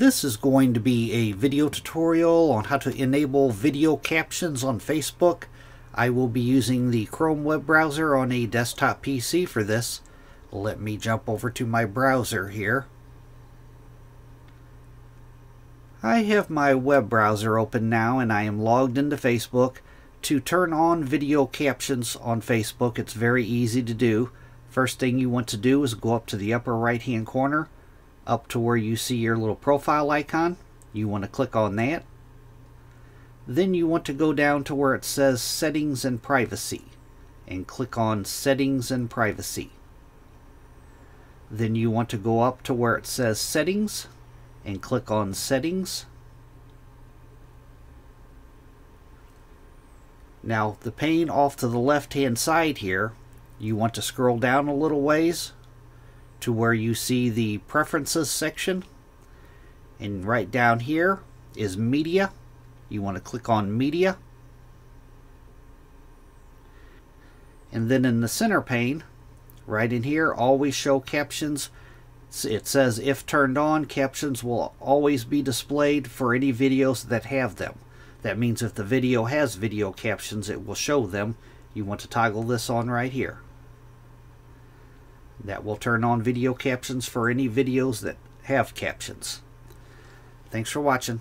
This is going to be a video tutorial on how to enable video captions on Facebook. I will be using the Chrome web browser on a desktop PC for this. Let me jump over to my browser here. I have my web browser open now and I am logged into Facebook. To turn on video captions on Facebook, it's very easy to do. First thing you want to do is go up to the upper right hand corner up to where you see your little profile icon. You want to click on that. Then you want to go down to where it says Settings and Privacy and click on Settings and Privacy. Then you want to go up to where it says Settings and click on Settings. Now the pane off to the left hand side here, you want to scroll down a little ways to where you see the preferences section. And right down here is media. You want to click on media. And then in the center pane right in here always show captions. It says if turned on captions will always be displayed for any videos that have them that means if the video has video captions it will show them you want to toggle this on right here that will turn on video captions for any videos that have captions. Thanks for watching.